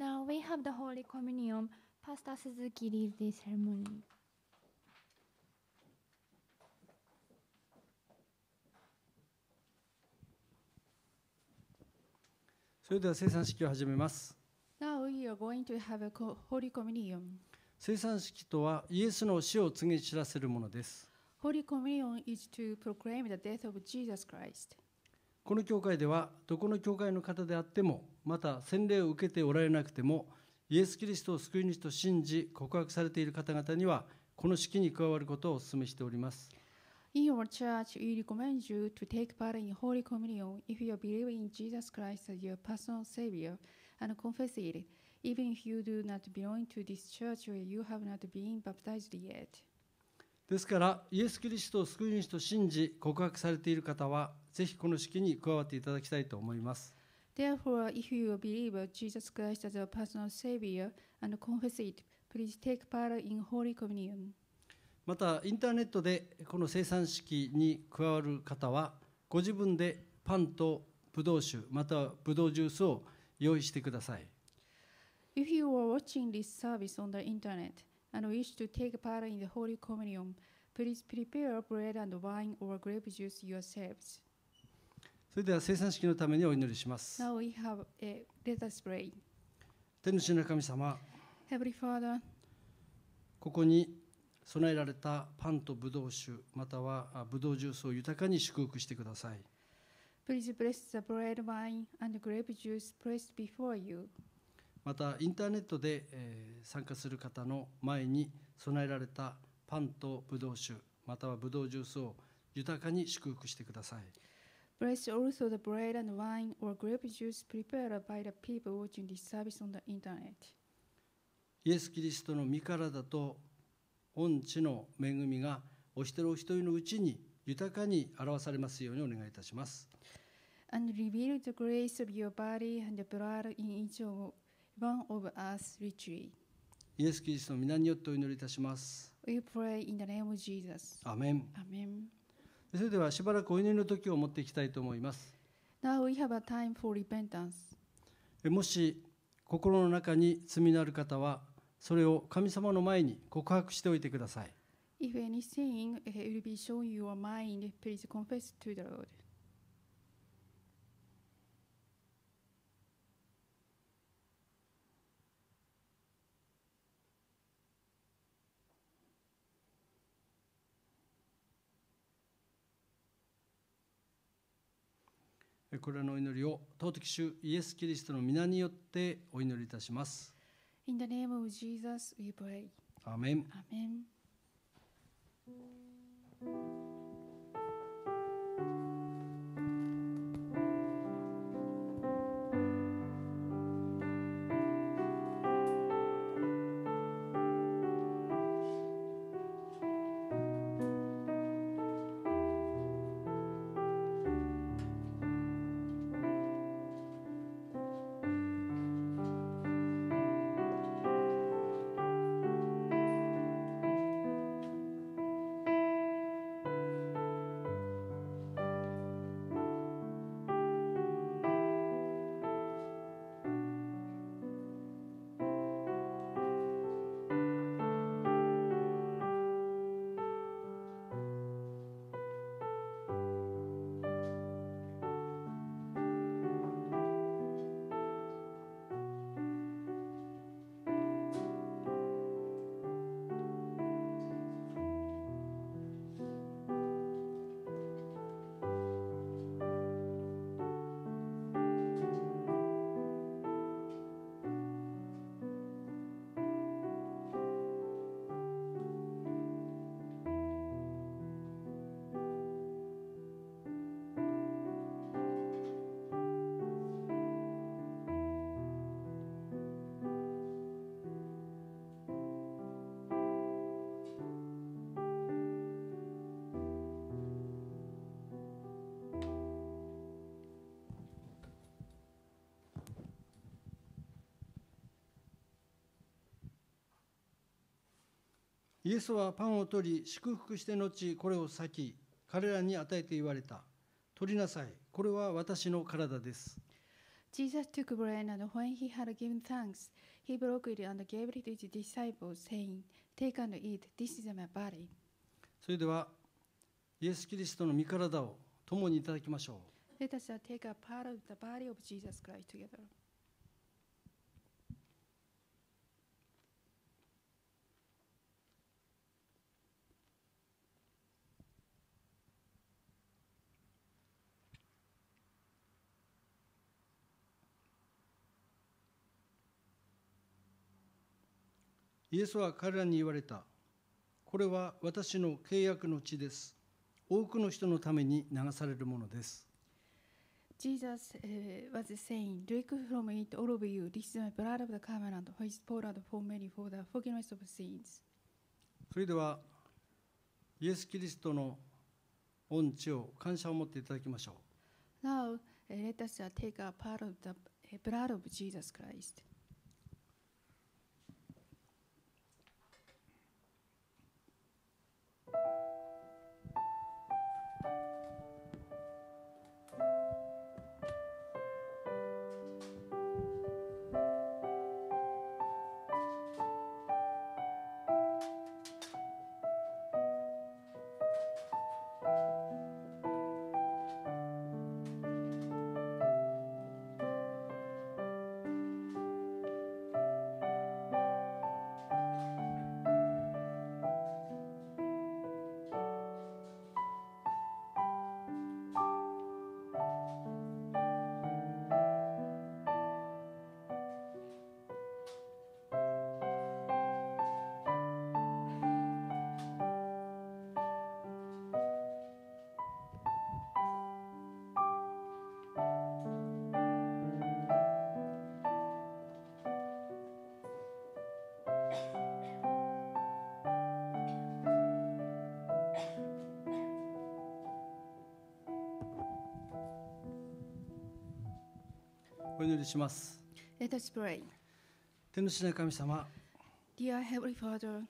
Now we have the Holy Communion. Pastor Suzuki leads the ceremony. それでは生産式を始めます。Now we are going to have a co- Holy Communion. 生産式とはイエスの死を告げ知らせるものです。Holy Communion is to proclaim the death of Jesus Christ. この教会ではどこの教会の方であってもまた洗礼を受けておられなくてもイエス・キリストを救い主と信じ告白されている方々にはこの式に加わることをお勧めしております。In your church, we recommend you to take part in Holy Communion if you believe in Jesus Christ as your personal Savior and confess it, even if you do not belong to this church or you have not been baptized yet. ですからイエス・キリストを救い主と信じ告白されている方はぜひこの式に加わっていただきたいと思います。Therefore, if you believe Jesus Christ as your personal Savior and confess it, please take part in Holy Communion. またインターネットでこの生産式に加わる方はご自分でパンとブドウ酒またはブドウジュースを用意してください If you are watching this service on the internet and wish to take part in the Holy Communion, please prepare bread and wine or grape juice yourselves. それでは生産式のためにお祈りします Now we have let us pray. 天主の神様 Heavenly Father, ここに備えられたパンとブドウ酒またはあブドウジュースを豊かに祝福してください please bless the bread, wine, and grape juice placed before you. またインターネットで、えー参加する方の前に備えられたパンとブドウ酒またはブドウジュースを豊かに祝福してください Bless also the bread and wine or grape juice prepared by the people watching this service on the internet. イエス・キリストの身体と御地の恵みがお一人お一人のうちに豊かに表されますようにお願いいたします。And reveal the grace of your body and the blood in each of one of us richly. イエス・キリストの皆によってお祈りいたします。We pray in the name of Jesus. アーメン。それではしばらくお祈りの時を持っていきたいと思います。Now we have a time for repentance. えもし心の中に罪のある方はそれを神様の前に告白しておいてください。If any sin uh, will be shown in your mind, please confess to the Lord. これらのお祈りを尊き主イエス・キリストの皆によってお祈りいたします。In the name of Jesus, we pray. イエスはパンを取り祝福して後これを裂き彼らに与えて言われた取りなさいこれは私の体です Jesus took bread, and when he had given thanks, he broke it and gave it to his disciples, saying, Take and eat, this is my body. それではイエス・キリストの身体を共にいただきましょう Let us uh, take a part of the body of Jesus Christ together. イエスは彼らに言われたこれは私の契約の地です多くの人のために流されるものです Jesus uh, was saying, Drink from it, all of you. This is my blood of the covenant, which is poured out for many for the forgiveness of sins. それではイエス・キリストの恩地を感謝を持っていただきましょう Now, uh, let us uh, take a part of the uh, blood of Jesus Christ. お祈りします Let us pray. 天の父なる神様 Dear Heavenly Father,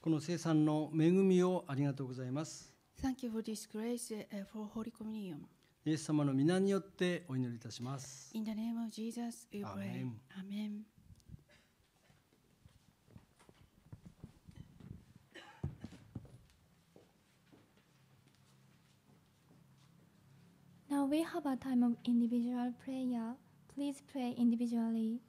この生産の恵みをありがとうございます thank you for this grace uh, for Holy Communion. イエス様の皆によってお祈りいたします In the name of Jesus, we pray. Amen. Amen. Now we have a time of individual prayer. Please pray individually.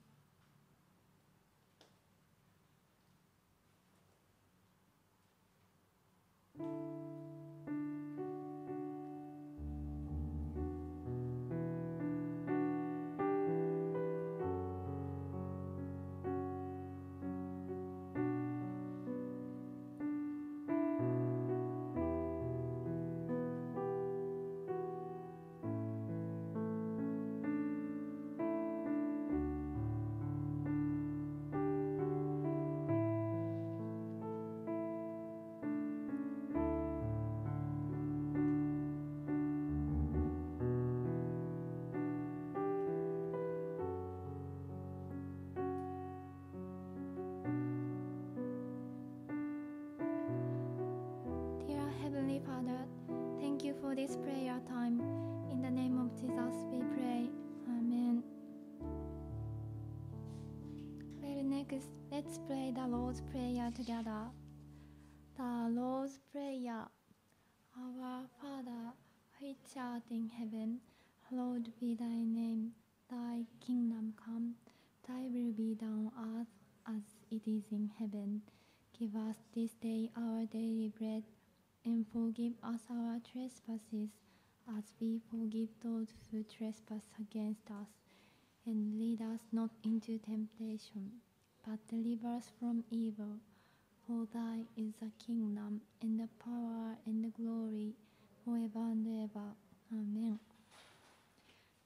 Let's pray the Lord's Prayer together. The Lord's Prayer. Our Father, which art in heaven, hallowed be thy name. Thy kingdom come. Thy will be done on earth as it is in heaven. Give us this day our daily bread, and forgive us our trespasses, as we forgive those who trespass against us. And lead us not into temptation, but deliver us from evil. For thy is the kingdom, and the power, and the glory, forever and ever. Amen.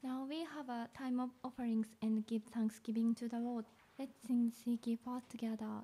Now we have a time of offerings and give thanksgiving to the Lord. Let's sing Seek Ye First together.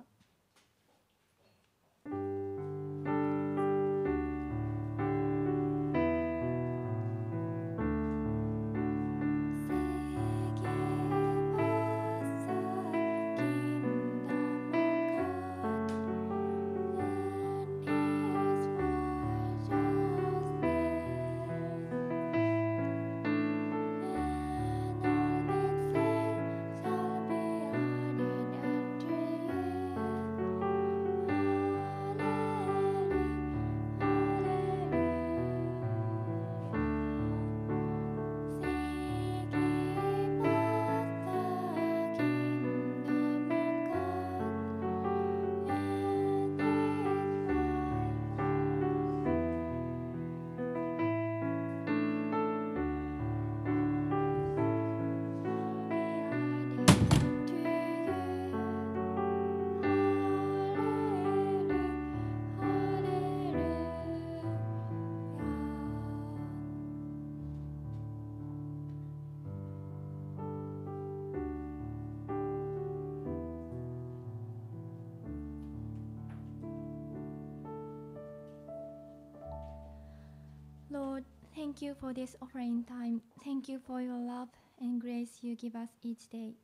Thank you for this offering time. Thank you for your love and grace you give us each day.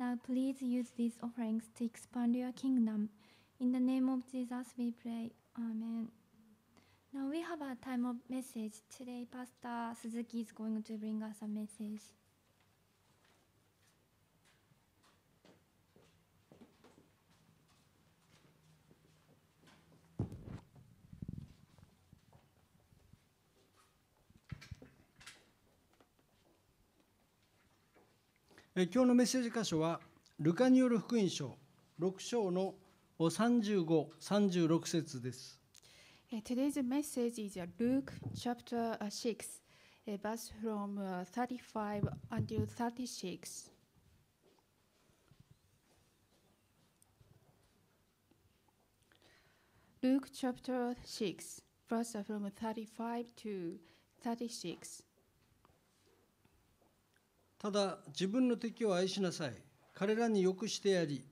Now, please use these offerings to expand your kingdom. In the name of Jesus, we pray. Amen. Now we have a time of message. Today, Pastor Suzuki is going to bring us a message. 今日のメッセージ箇所は、ルカによる福音書6章の35、36節です。Today's message is Luke chapter 6, verse from 35 until 36. ルーク chapter 6, verse from 35 to 36. ただ自分の敵を愛しなさい。彼らによくしてやり、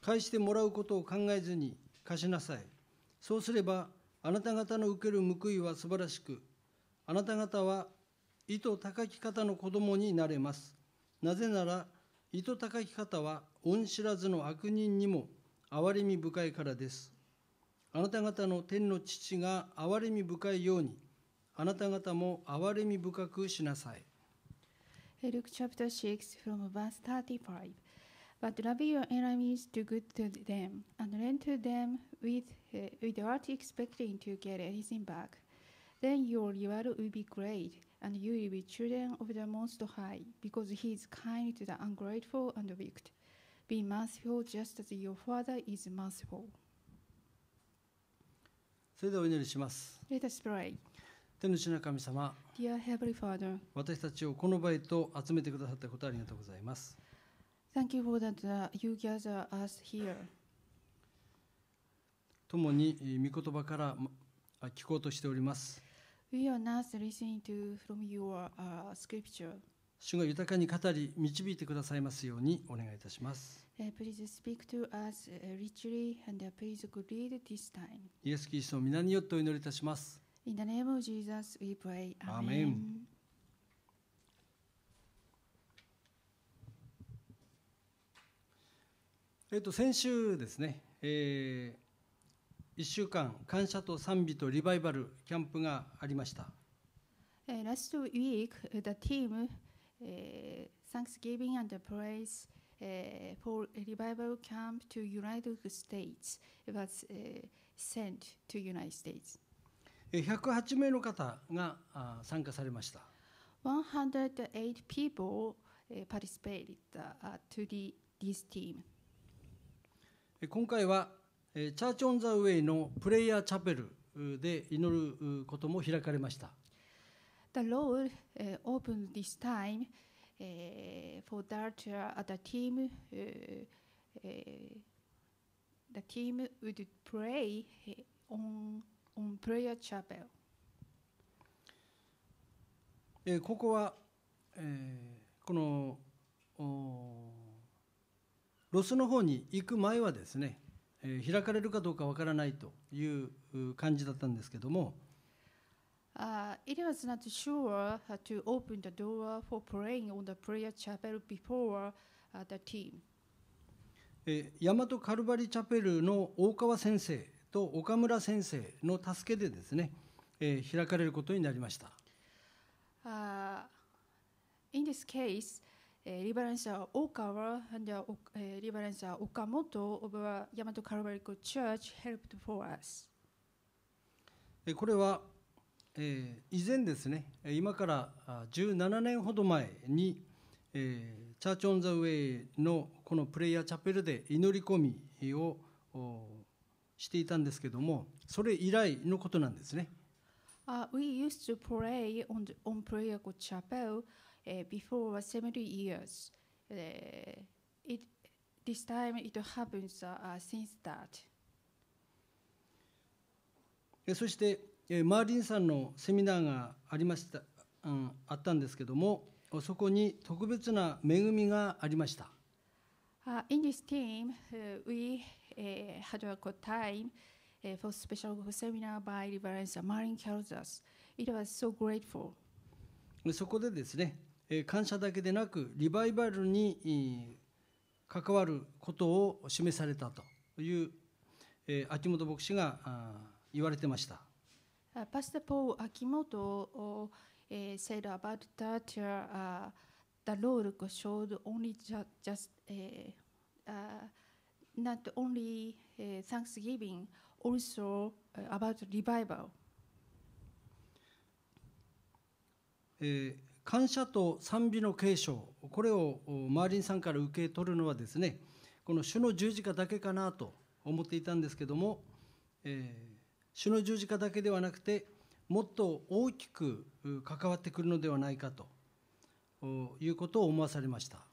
返してもらうことを考えずに貸しなさい。そうすれば、あなた方の受ける報いは素晴らしく、あなた方は意図高き方の子供になれます。なぜなら、意図高き方は恩知らずの悪人にも憐れみ深いからです。あなた方の天の父が憐れみ深いように、あなた方も憐れみ深くしなさい。Uh, Luke chapter 6 from verse 35. But love your enemies, do good to them, and lend to them with, uh, without expecting to get anything back. Then your reward will be great, and you will be children of the Most High, because He is kind to the ungrateful and wicked. Be merciful just as your Father is merciful. それではお祈りします。 Let us pray. 天の父な神様、Dear Heavenly Father, 私たちをこの場へと集めてくださったことありがとうございます。thank you for that uh, you gather us here. 共にえー御言葉からまあ聞こうとしております。We are not listening to from your uh, scripture. 主が豊かに語り、導いてくださいますようにお願いいたします。Uh, please speak to us uh, richly and uh, please read this time. イエス・キリストの皆によってお祈りいたします。In the name of Jesus, we pray. Amen. Amen. えっと、先週ですね、え1週間、感謝と賛美とリバイバルキャンプがありました。Uh, last week, uh, the team uh, Thanksgiving and Praise uh, for revival camp to United States was uh, sent to United States. えー108名の方があ参加されました。108 people uh, participated uh, to the, this team. えー今回は、えーチャーチ・オン・ザ・ウェイのプレイヤーチャペルうで祈るうことも開かれました。The Lord uh, opened this time uh, for that uh, the team uh, uh, the team would pray uh, on prayer chapel. えーここは、えーこのおロスの方に行く前はですね、えー開かれるかどうかわからないというう感じだったんですけども、Uh, it was not sure uh, to open the door for praying on the prayer chapel before uh, the team. えー大和カルバリチャペルの大川先生と岡村先生の助けでですね、えー開かれることになりました。Uh, in this case, uh, Reverend uh, Okawa and uh, Ok- uh, Reverend uh, Okamoto of uh, Yamato Calvary Church helped for us. えーこれは、えー以前ですねえー今からあ17年ほど前に、えーチャーチ・オン・ザ・ウェイのこのプレイヤーチャペルで祈り込みをおしていたんですけどもそれ以来のことなんですね。Uh, we used to pray on, the, on Prayer God Chapel uh, before 70 years. Uh, it, this time it happens uh, uh, since that. えーそして、えーマーリンさんのセミナーがありました、うん、あったんですけどもそこに特別な恵みがありました。Uh, in this team, uh, we uh, had a good time uh, for special seminar by Reverend Marin Caldas. It was so grateful. でそこでですね、えー感謝だけでなくリバイバルにえー関わることを示されたという、えー秋元牧師が言われてました。Uh, Pastor Paul Akimoto uh, uh, said about that uh, the Lord showed only ju- just uh, uh, not only uh, Thanksgiving, also uh, about revival. えー感謝と賛美の継承これをおマーリンさんから受け取るのはですねこの主の十字架だけかなと思っていたんですけども、えー主の十字架だけではなくてもっと大きくう関わってくるのではないかとおいうことを思わされました。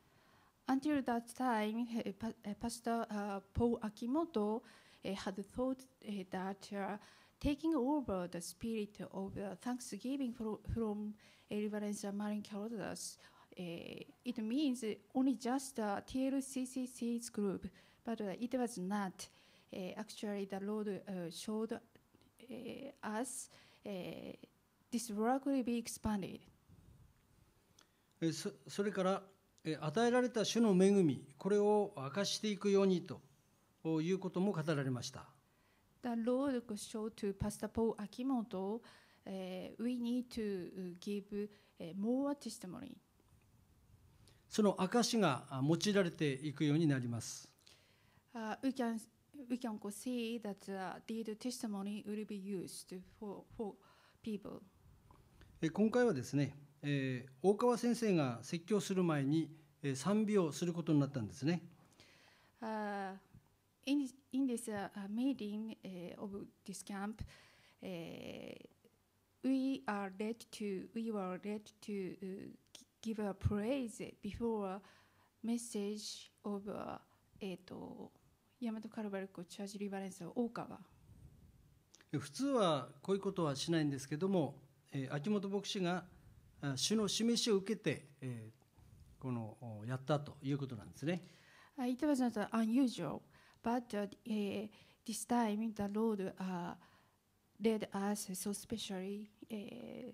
Until that time, uh, Pa- uh, Pastor uh, Paul Akimoto uh, had thought uh, that uh, taking over the spirit of uh, thanksgiving from, from Reverend Marin Caldas, uh, it means only just the TLCCC's group, but uh, it was not. Uh, actually, the Lord uh, showed uh, us uh, this work will be expanded. えーそそれからえー 与えられた主の恵みこれを明かしていくようにということも語られました。The Lord showed to Pastor Paul Akimoto, uh, we need to uh, give uh, more testimony. その証があ用いられていくようになります。Uh, we can we can see that uh, the testimony will be used for for people. えー今回はですね、えー大川先生が説教する前に、えー賛美をすることになったんですね。Uh, in in this uh, uh, meeting uh, of this camp, uh, we are led to we were led to uh, gi- give a praise before a message of uh, えっと大和カルバルコチャージリバレンス大川。えー普通はこういうことはしないんですけども、えー秋元牧師があ主の示しを受けて、えーこのおやったということなんですね。Uh, it was not uh, unusual, but uh, uh, this time the Lord uh, led us so specially uh,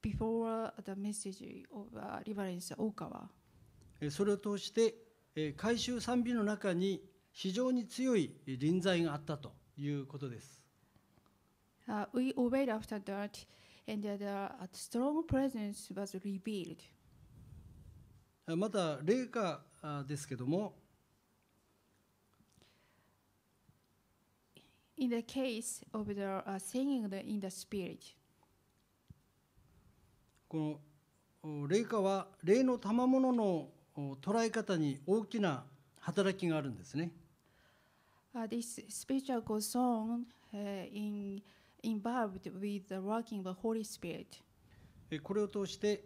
before the message of uh, Reverence Okawa. えーそれを通して、えー回収賛美の中に非常に強い臨在があったということです。Uh, we obeyed after that, and uh, the uh, strong presence was revealed. あまた霊歌あですけども In the case of the uh, singing the, in the spirit, このお霊歌は霊の賜物のお捉え方に大きな働きがあるんですね。uh, this spiritual song uh, in, involved with the working of the Holy Spirit. えこれを通して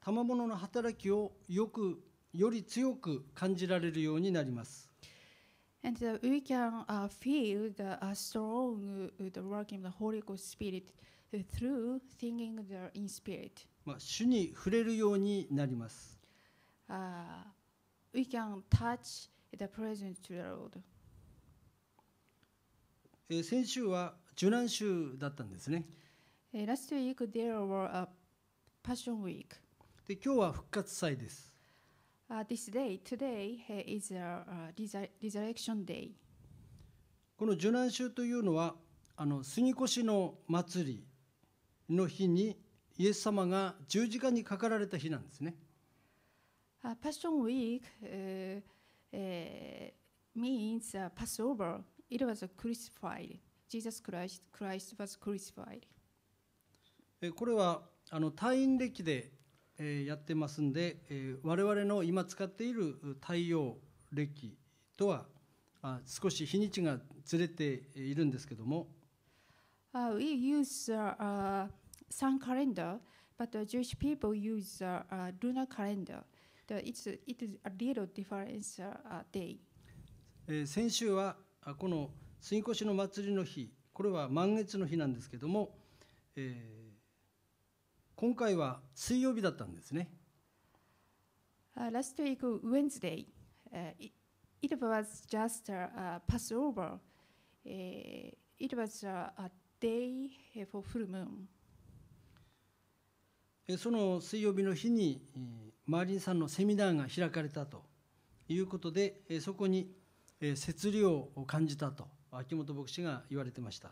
賜物の働きをよくより強く感じられるようになります。And uh, we can uh, feel the uh, strong uh, the working of the Holy Ghost Spirit uh, through singing the in spirit. まあ、主に触れるようになります。Uh, we can touch the presence to the Lord. えー先週は受難週だったんですね。Uh, last week there were a Passion Week. で今日は復活祭です。Uh, this day, today, uh, is a, uh resur- resurrection day. この受難週というのはあの杉越の祭りの日にイエス様が十字架にかかられた日なんですね。Uh, Passion Week uh, uh, means uh, Passover. It was uh, crucified. Jesus Christ, Christ was crucified. えこれはあの退院歴で、えーやってますんで、えー我々の今使っている太陽暦とはあ少し日にちがずれているんですけども Uh, we use uh, uh, sun calendar, but the Jewish people use uh, uh, lunar calendar. The, it's, it is a little difference uh, uh, day. えー先週はあこの杉越の祭りの日これは満月の日なんですけども、えー今回は水曜日だったんですね。Uh, last week, Wednesday, uh, it, it was just uh, uh, Passover. Uh, it was a, a day uh, for full moon. えその水曜日の日にえーマーリンさんのセミナーが開かれたということでえそこにえ摂理を感じたと秋元牧師が言われてました。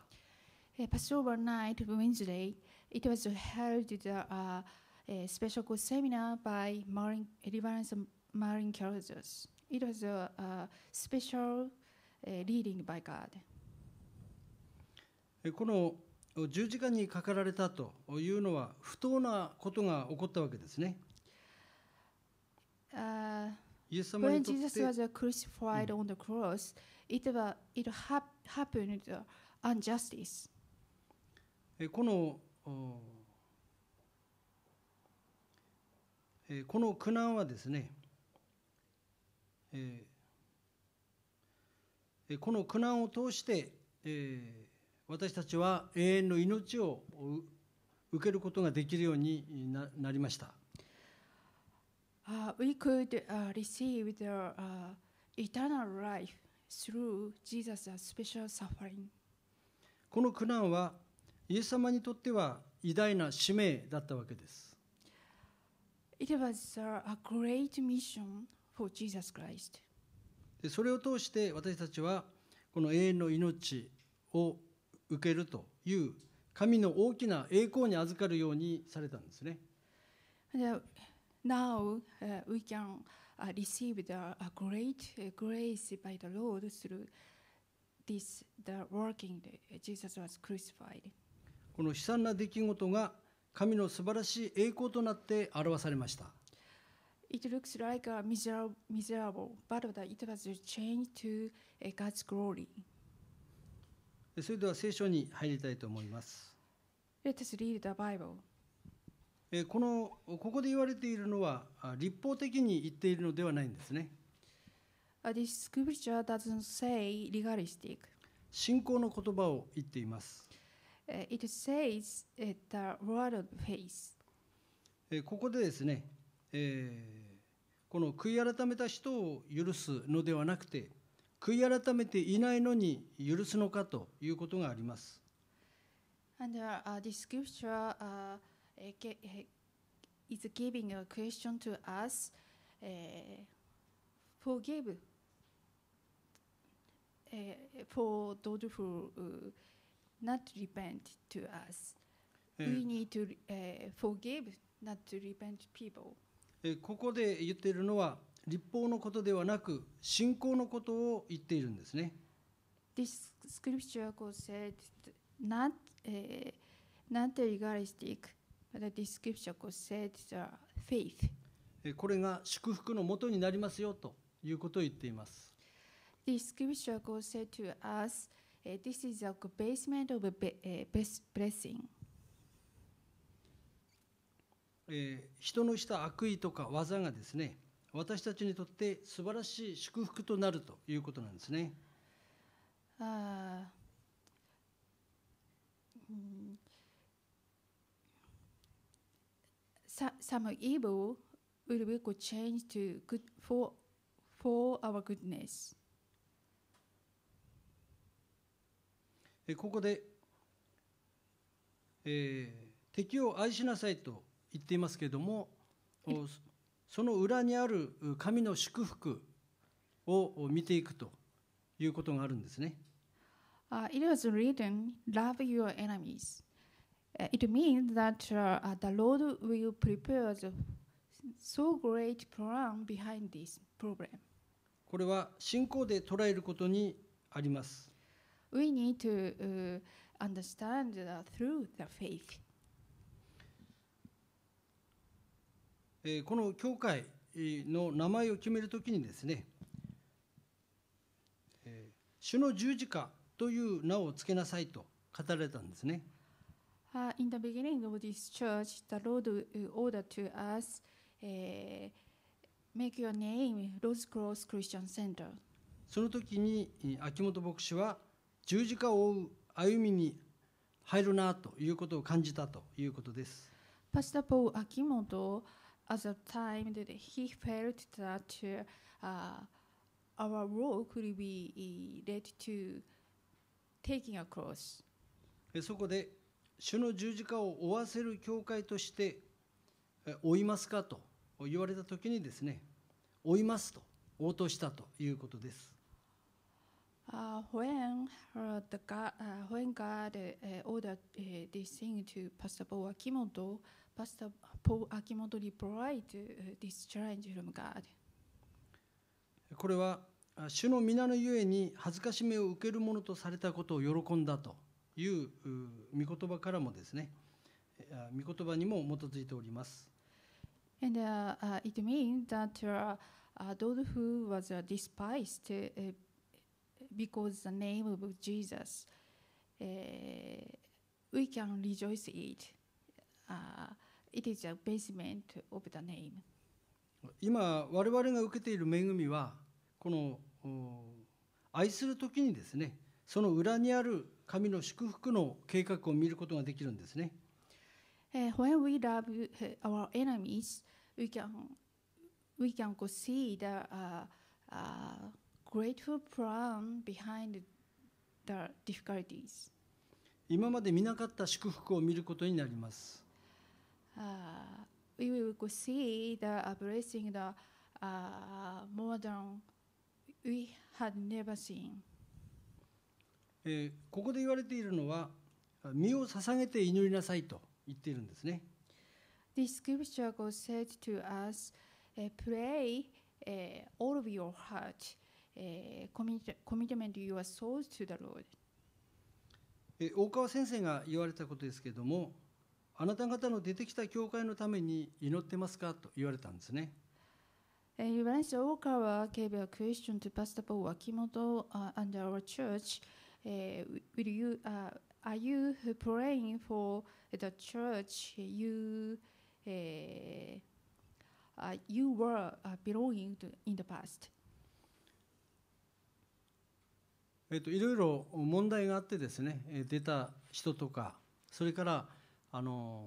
Uh, Passover night, Wednesday, it was held uh, a special course seminar by Marin, Reverend Marin Carlos. It was a, a special uh, leading by God. えこの十字架にかかられたというのは不当なことが起こったわけですね。Uh, イエス様 when にとっ Jesus て was uh, crucified on the cross, it, was, it hap- happened uh, injustice. えこのおえこの苦難はですね、えこの苦難を通して、えー私たちは永遠の命をう受けることができるようにななりました。Uh, we could uh, receive the uh, eternal life through Jesus' special suffering. この苦難はイエス様にとっては偉大な使命だったわけです。It was uh, a great mission for Jesus Christ. でそれを通して私たちはこの永遠の命を受けるという神の大きな栄光に預かるようにされたんですね。Uh, now uh, we can uh, receive the a great uh, grace by the Lord through this the working that Jesus was crucified. この悲惨な出来事が神の素晴らしい栄光となって表されました。It looks like a miserable, miserable but uh, it was changed to uh, God's glory. でそれでは聖書に入りたいと思います。Let us read the Bible. えこのここで言われているのはあ立法的に言っているのではないんですね。Uh, this scripture doesn't say legalistic. 信仰の言葉を言っています。Uh, it says uh, the word of faith. えここでですね、えーこの悔い改めた人を許すのではなくて悔い改めていないのに許すのかということがあります。And uh, uh, this scripture uh, uh, uh, is giving a question to us uh, forgive uh, for those who uh, not repent to us. え We ー need to uh, forgive, not to repent people. えここで言っているのは立法のことではなく信仰のことを言っているんですね。 This scripture goes said not uh, not legalistic, The description said the えこれが祝福のもとになりますよということを言っています。Us, This is a basement of blessing. 人の下悪意とか技がですね、私たちにとって素晴らしい祝福となるということなんですね。Uh, some evil will be go- changed to good for for our goodness. えここで、えー敵を愛しなさいと言っていますけれどもおその裏にある神の祝福を見ていくということがあるんですね。Uh, it was written, "Love your enemies." Uh, it means that uh, uh, the Lord will prepare the so great plan behind this problem. これは信仰で捉えることにあります。We need to uh, understand that through the faith. えーこの教会の名前を決めるときにですね、えー主の十字架という名を付けなさいと語られたんですね。Uh, in the beginning of this church, the Lord uh, ordered to us, uh, make your name Rose Cross Christian Center. その時にえー秋元牧師は十字架を追う歩みに入るなということを感じたということです。Pastor Paul Akimoto, at the time that he felt that uh, our work will be uh, led to taking a cross. えそこで主の十字架を負わせる教会としてえ負いますかと言われた時にですね負いますと応答したということです Uh, when uh, the God, uh, when God uh, ordered uh, this thing to Pastor Paul Akimoto, Pastor Paul Akimoto replied uh, this challenge from God. これはあ主の皆のゆえに恥ずかしめを受けるものとされたことを喜んだというう御言葉からもですねあ御言葉にも基づいております。And uh, uh, it means that uh, uh, those who was uh, despised uh, because the name of Jesus, uh, we can rejoice it. Uh, it is a basement of the name. 今我々が受けている恵みはこのお愛する時にですねその裏にある神の祝福の計画を見ることができるんですね。Uh, when we love uh, our enemies, we can we can see the uh, uh, grateful plan behind the difficulties. 今まで見なかった祝福を見ることになります。Uh, we will see the uh, blessing the uh, more than we had never seen. え、ここで言われているのは身を捧げて祈りなさいと言っているんですね。This scripture、大川先生が言われたことですけれども、あなた方の出てきた教会のために祈ってますかと言われたんですね。大川は、ケーブルクエスチョンとパスタポー・ワキモト、under our、Uh, will you, uh, are you praying for the church? You, uh, uh, you were uh, belonging to in the past? えーといろいろ問題があってですねえー出た人とかそれからあの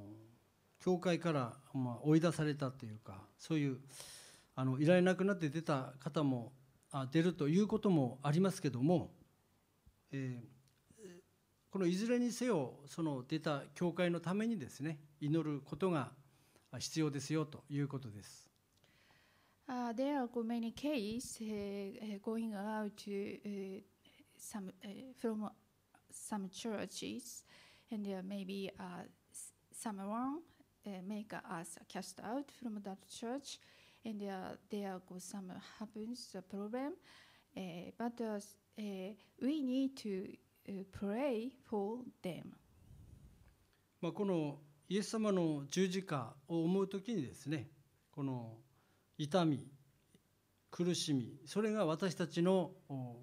教会から、まあ、追い出されたというかそういうあのいられなくなって出た方もあ出るということもありますけども、えーこのいずれにせよその出た教会のためにですね祈ることが必要ですよということです。Uh, there are many cases uh, going out to uh, some uh, from some churches, and uh, maybe uh, someone uh, make us cast out from that church, and uh, there go some happens a problem, uh, uh, s- uh, we need to uh, pray for them. まあ、このイエス様の十字架を思う時にですねこの痛み苦しみそれが私たちのお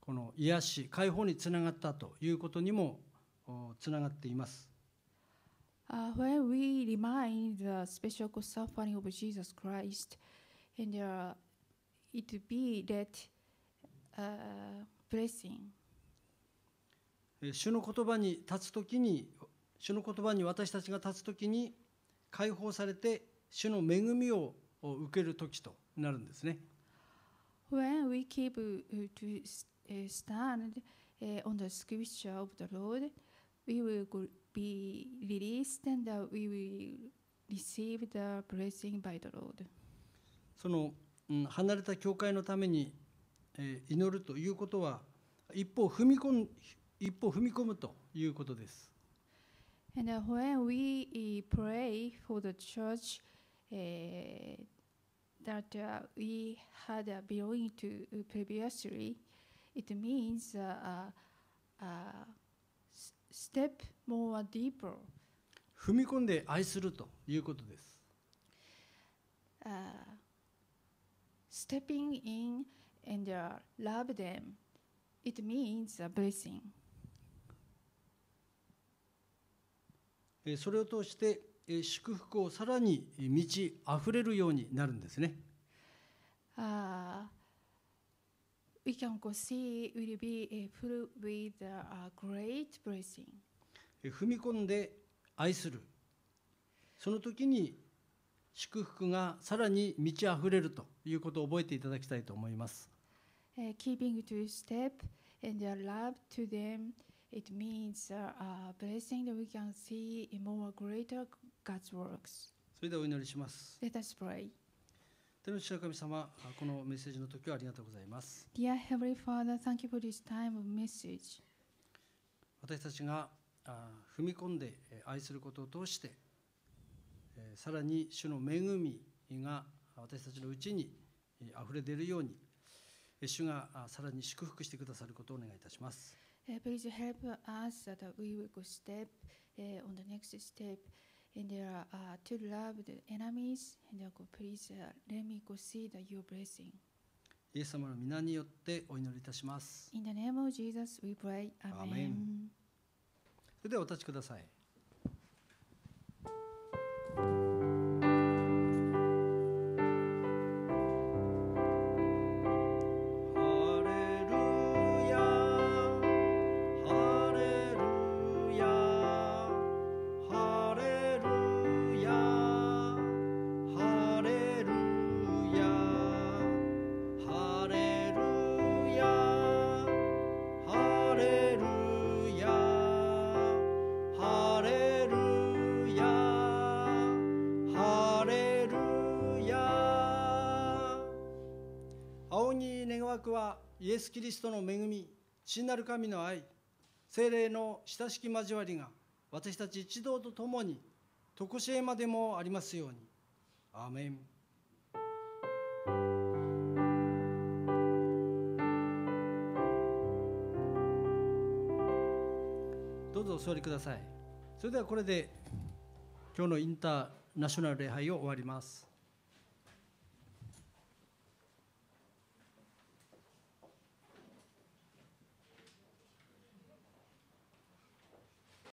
この癒し解放につながったということにもおつながっています。Uh, when we remind the special suffering of Jesus Christ, and uh, it be that uh, blessing. えー主の言葉に立つ時に主の言葉に私たちが立つ時に解放されて主の恵みをお受ける時となるんですね。When we keep uh, to uh, stand uh, on the scripture of the Lord, we will be released and uh, we will receive the blessing by the Lord. その、うん離れた教会のために、えー祈るということは一歩踏み込ん一歩踏み込むということです。And uh, when we uh, pray for the church uh, that uh, we had uh, belonging to uh, previously, it means uh, uh, uh, step more deeper, 踏み込んで愛するということです。uh, stepping in and love it means a blessing. それを通して祝福をさらに満ち溢れるようになるんですね。踏み込んで愛する。その時に祝福がさらに満ち溢れるということを覚えていただきたいと思います。Uh, keeping to step And their love to them, it means uh, uh, blessing that we can see more greater God's works. それではお祈りします Let us pray. 天の父神様このメッセージの時はありがとうございます Dear Heavenly Father, thank you for this time of message. 私たちがあ踏み込んでえー愛することを通してえーさらに主の恵みが私たちのうちにえー溢れ出るようにえー主があさらに祝福してくださることをお願いいたします Uh, please help us that we will go step uh, on the next step. And there are uh, to love the enemies. And uh, go, please uh, let me go see the, your blessing. イエス様の皆によってお祈りいたします In the name of Jesus, we pray. Amen. それではお立ちくださいイエス・キリストの恵み父なる神の愛精霊の親しき交わりが私たち一同と共に常しえまでもありますように。アーメン。どうぞお座りください。それではこれで今日のインターナショナル礼拝を終わります。